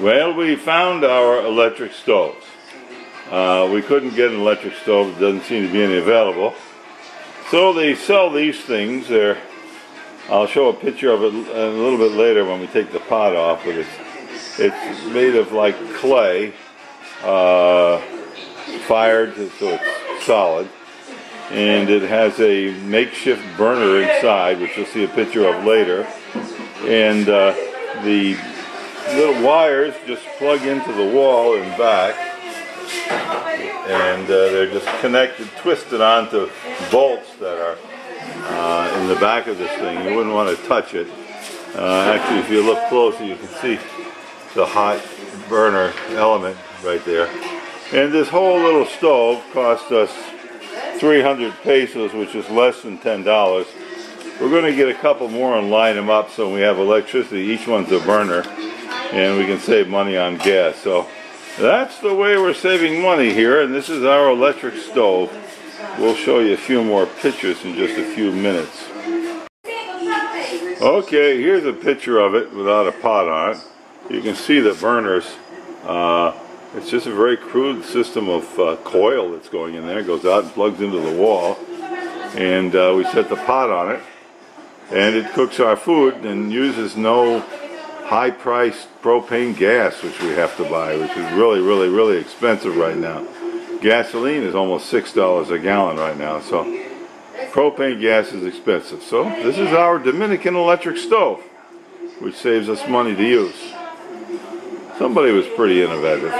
Well, we found our electric stoves. Uh, we couldn't get an electric stove. It doesn't seem to be any available. So they sell these things. They're, I'll show a picture of it a little bit later when we take the pot off. But it's, it's made of like clay, uh, fired so it's solid. And it has a makeshift burner inside, which you'll see a picture of later. And uh, the little wires just plug into the wall and back and uh, they're just connected, twisted onto bolts that are uh, in the back of this thing. You wouldn't want to touch it. Uh, actually, if you look closer, you can see the hot burner element right there. And this whole little stove cost us 300 pesos, which is less than $10. We're going to get a couple more and line them up so we have electricity. Each one's a burner and we can save money on gas. So that's the way we're saving money here, and this is our electric stove. We'll show you a few more pictures in just a few minutes. Okay, here's a picture of it without a pot on it. You can see the burners. Uh, it's just a very crude system of uh, coil that's going in there. It goes out and plugs into the wall. And uh, we set the pot on it. And it cooks our food and uses no high-priced propane gas, which we have to buy, which is really, really, really expensive right now. Gasoline is almost $6 a gallon right now, so propane gas is expensive. So this is our Dominican electric stove, which saves us money to use. Somebody was pretty innovative.